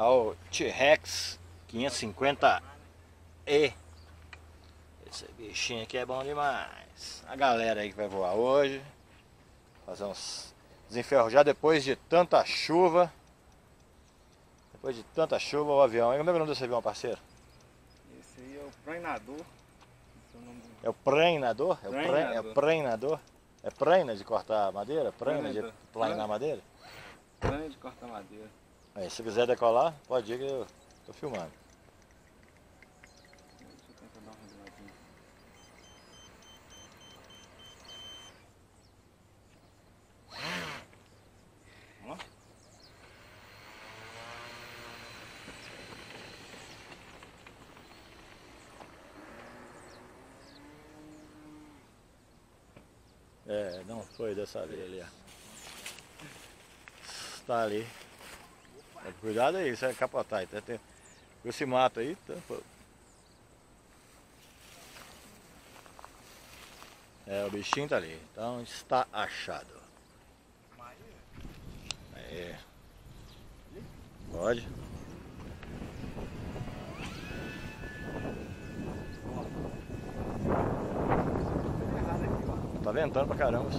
ao T-Rex 550E. Esse bichinho aqui é bom demais. A galera aí que vai voar hoje. Fazer uns desenferrujar depois de tanta chuva. Depois de tanta chuva o avião. Como é o nome desse avião, parceiro? Esse aí é o prainador. É o preinador? É o, pre... é o preinador? É preina de cortar madeira? Preina de plainar madeira? Preina de cortar madeira. Aí, se quiser decolar, pode ir que eu tô filmando. É, não foi dessa vez ali, ó. Está ali. Cuidado aí, isso é capotar. Tá? Tem, esse mato aí, tá, É, o bichinho tá ali. Então está achado. É. Pode. Tá ventando pra caramba.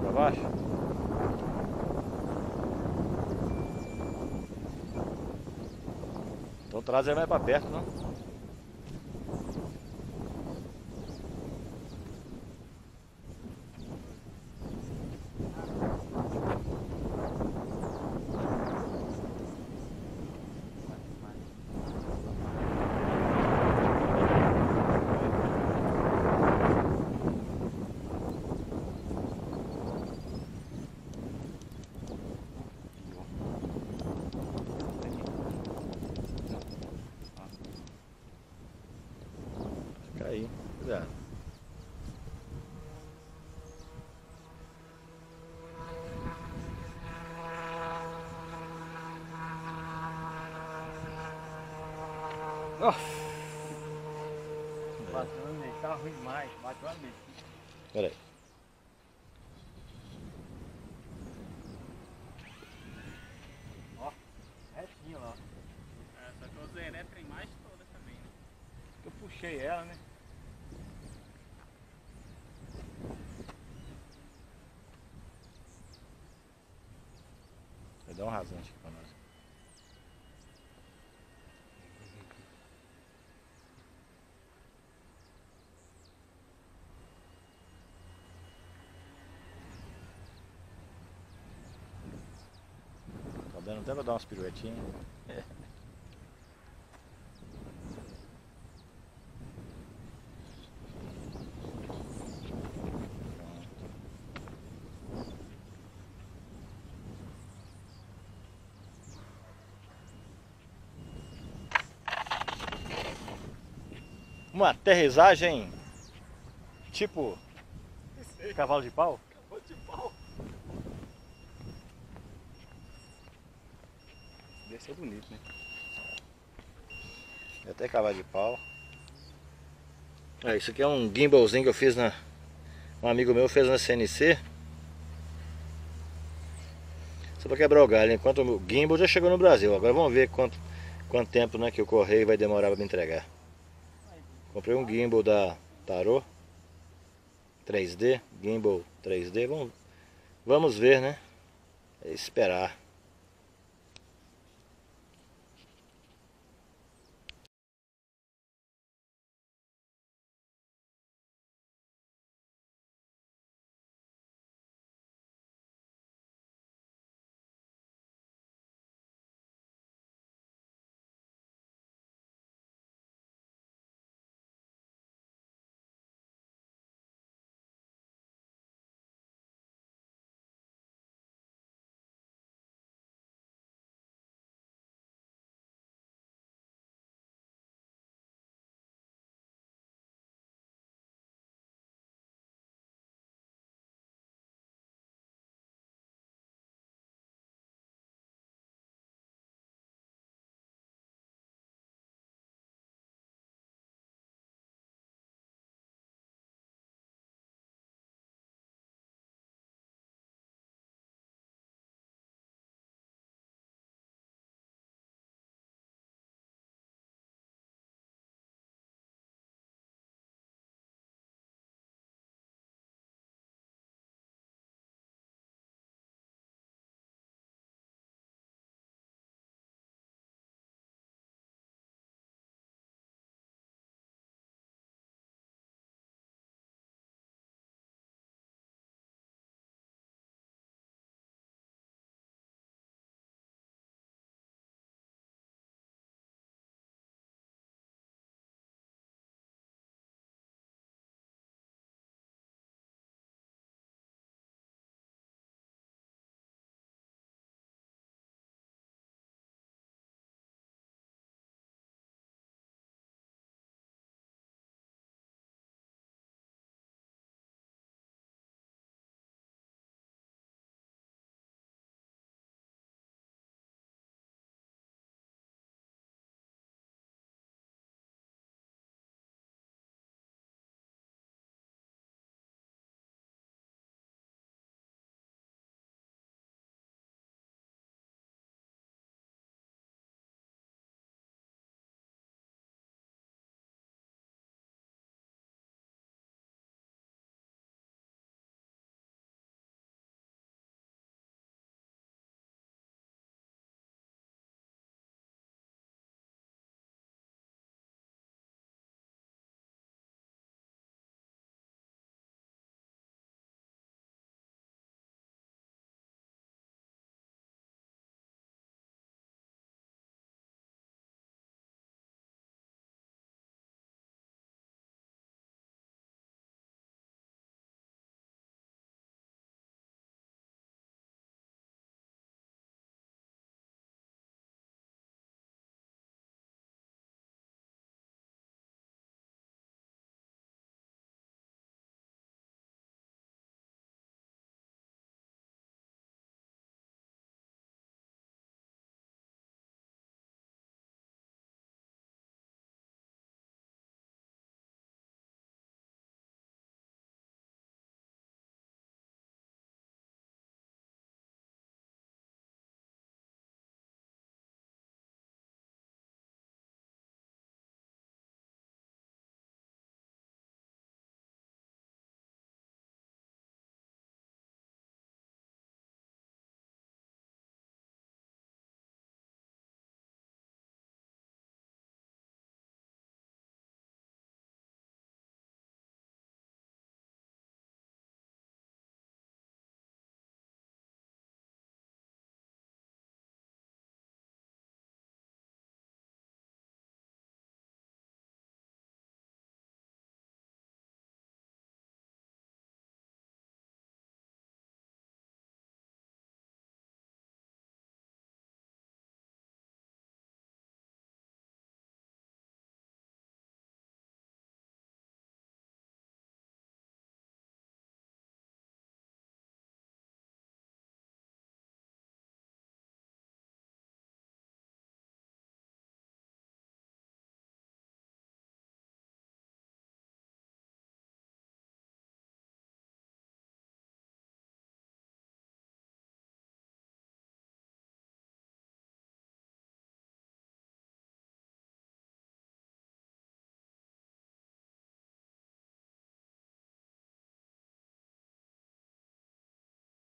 Pra baixo? Então traz ele mais pra perto, não? Aí, cuidado. Nossa! Bateu no meio, tá ruim demais, bateu no meio. Pera aí. Ó, retinho lá. Essa cruzeirinha tem mais toda também, né? Eu puxei ela, né? Dar um rasante aqui pra nós. Tá dando até pra dar umas piruetinhas. Uma aterrissagem tipo cavalo de pau? Cavalo de pau. Deve ser bonito, né? É até cavalo de pau. É, isso aqui é um gimbalzinho que eu fiz na. Um amigo meu fez na CNC. Só para quebrar o galho, enquanto o gimbal já chegou no Brasil. Agora vamos ver quanto, quanto tempo né, que o correio vai demorar para me entregar. Comprei um gimbal da Tarot 3D, gimbal 3D, vamos, vamos ver, né? É esperar.